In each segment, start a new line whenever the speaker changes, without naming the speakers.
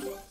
Bye.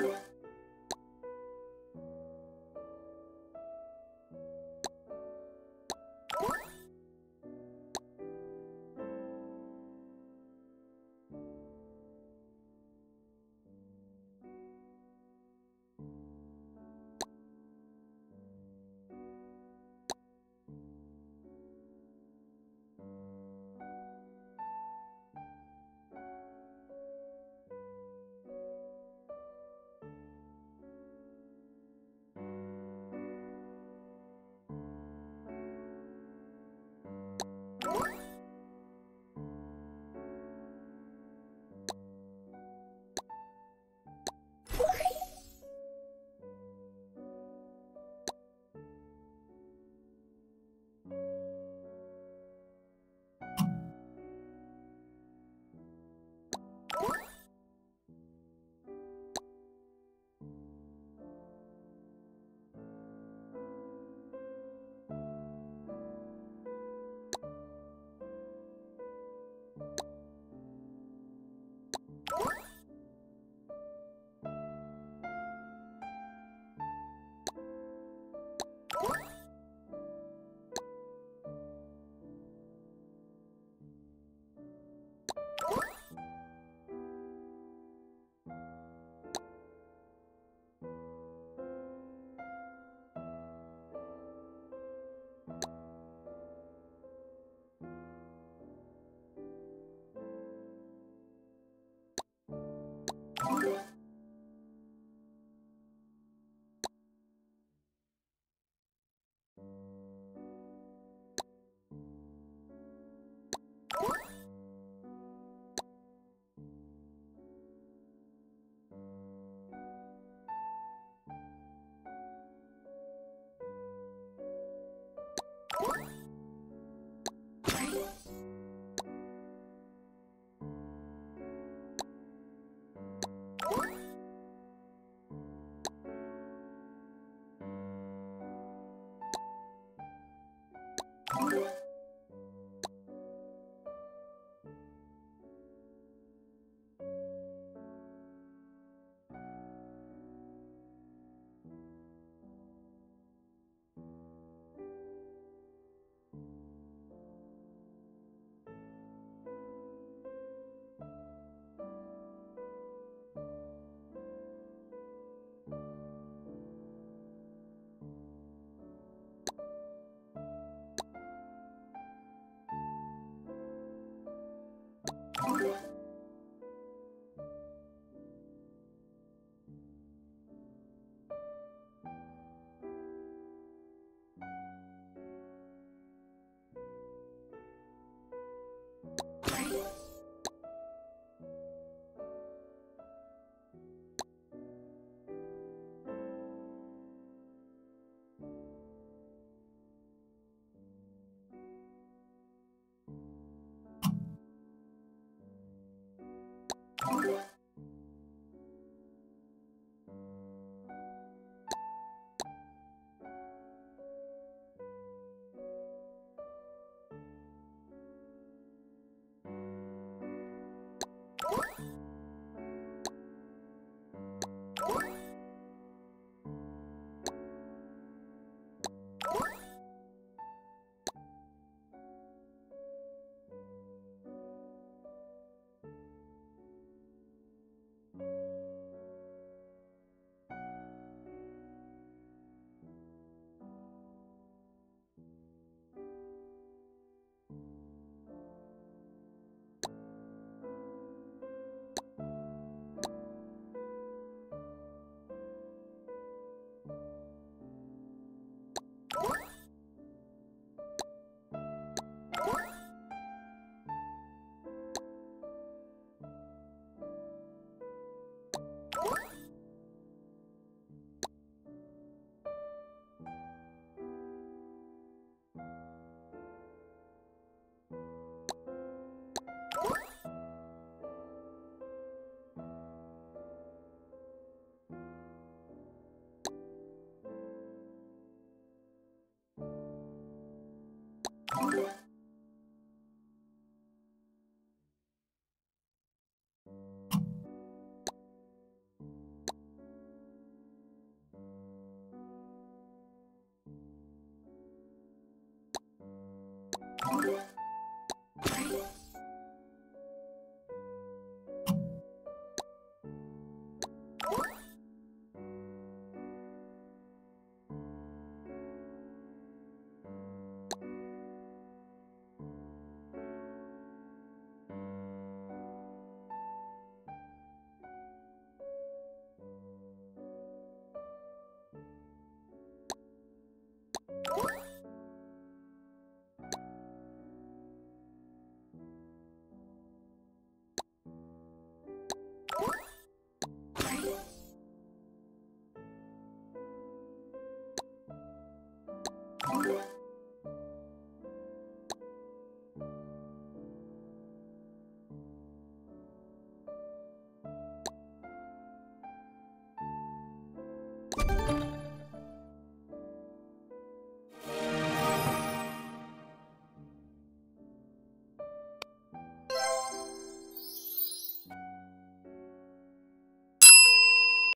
음.